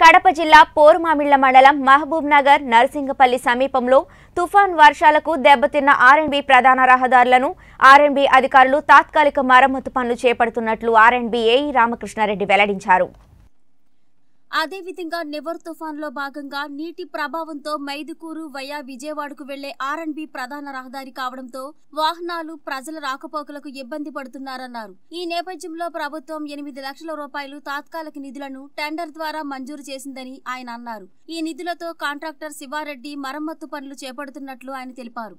కడప జిల్లా పోరుమామిళ్ళ మండలం మహబూబ్ నగర్ నరసింగపల్లి సమీపంలో తుఫాన్ వర్షాలకు దెబ్బతిన్న ఆర్ఎండ్బి ప్రధాన రహదారులను ఆర్ఎండ్బి అధికారులు తాత్కాలిక మరమ్మతు పనులు చేపడుతున్నట్లు ఆర్ఎండ్బి ఏఈ రామకృష్ణారెడ్డి వెల్లడించారు. అదేవిధంగా నివర్ తుఫాన్లో భాగంగా నీటి ప్రభావంతో మైదుకూరు వయా విజయవాడకు వెళ్ళే ఆర్ఎన్బి ప్రధాన రహదారి కావడంతో వాహనాలు ప్రజల రాకపోకలకు ఇబ్బంది పడుతున్నారన్నారు. ఈ నేపథ్యంలో ప్రభుత్వం ఎనిమిది లక్షల రూపాయలు తాత్కాలిక నిధులను టెండర్ ద్వారా మంజూరు చేసిందని ఆయన అన్నారు. ఈ నిధులతో కాంట్రాక్టర్ శివారెడ్డి మరమ్మత్తు పనులు చేపడుతున్నట్లు ఆయన తెలిపారు.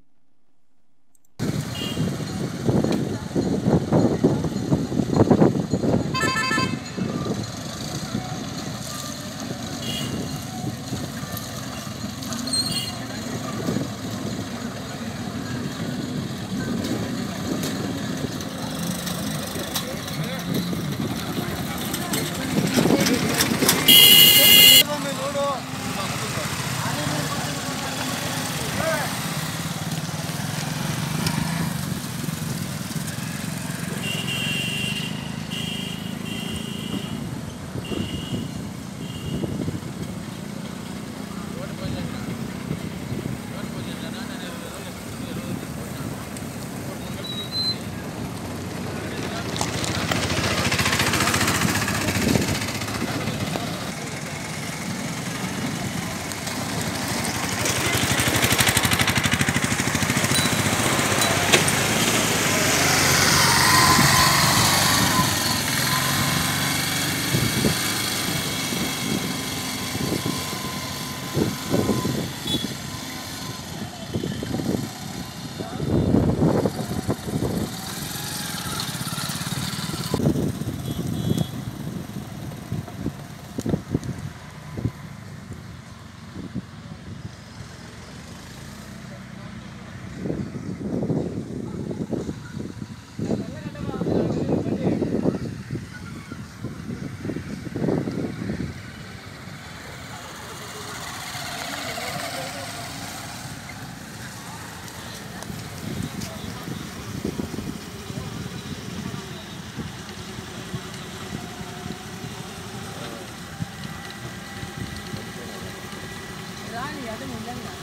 哪里啊？这么冷啊！